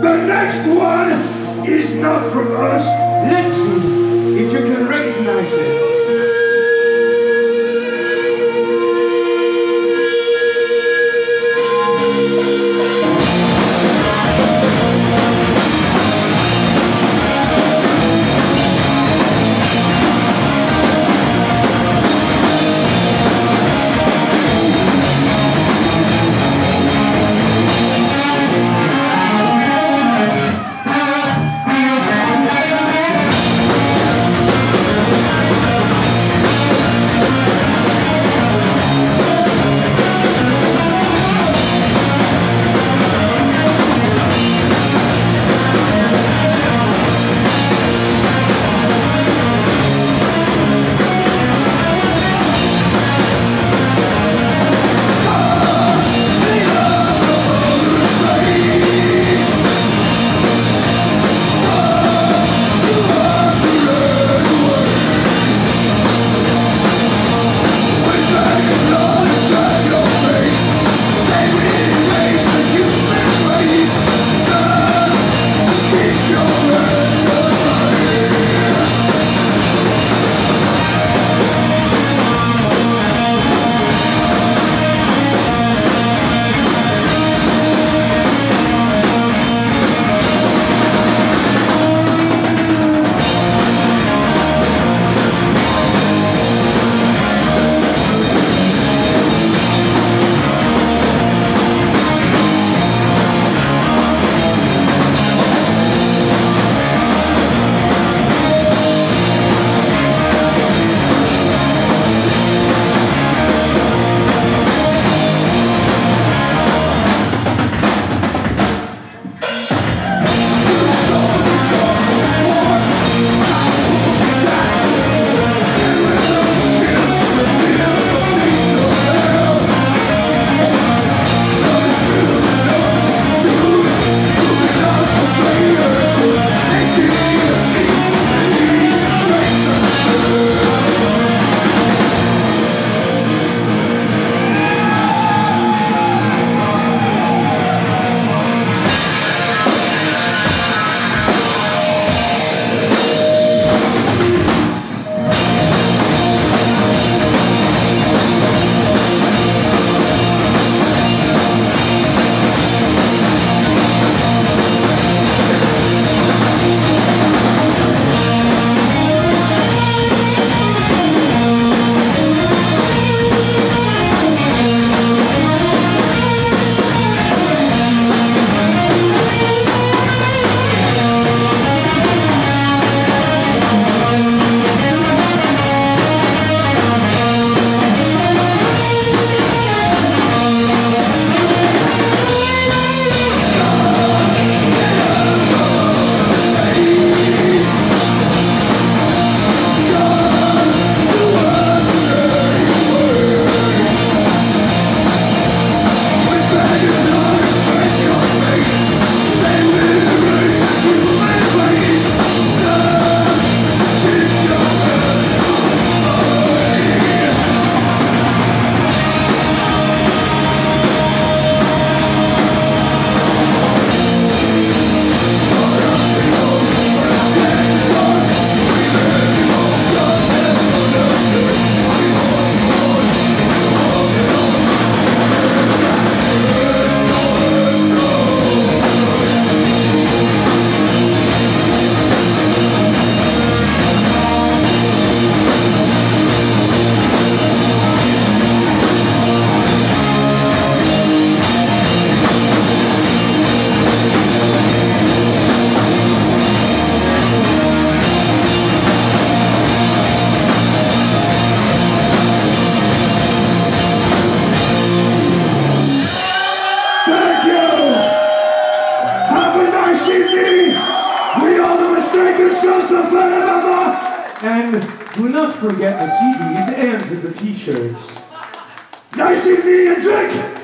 The next one is not from us. Let's see if you can recognize it. Do not forget the CDs and the t-shirts. Nice evening and drink!